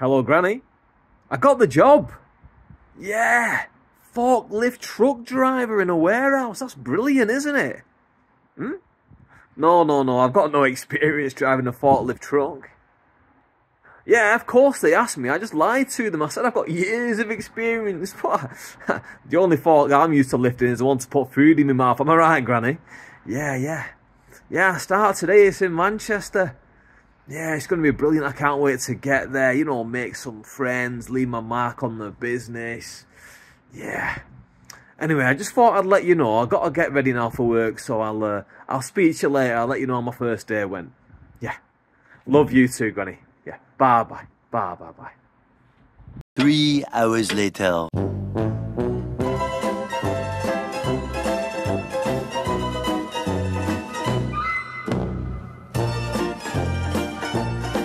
Hello, Granny. I got the job. Yeah, forklift truck driver in a warehouse. That's brilliant, isn't it? Hmm? No, no, no. I've got no experience driving a forklift truck. Yeah, of course they asked me. I just lied to them. I said I've got years of experience. the only fork I'm used to lifting is the one to put food in my mouth. Am I right, Granny? Yeah, yeah. Yeah, I start today. It's in Manchester. Yeah, it's going to be brilliant. I can't wait to get there. You know, make some friends, leave my mark on the business. Yeah. Anyway, I just thought I'd let you know. I've got to get ready now for work, so I'll uh, I'll speak to you later. I'll let you know how my first day went. Yeah. Love you too, Granny. Yeah. Bye-bye. Bye-bye-bye. Three hours later.